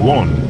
one.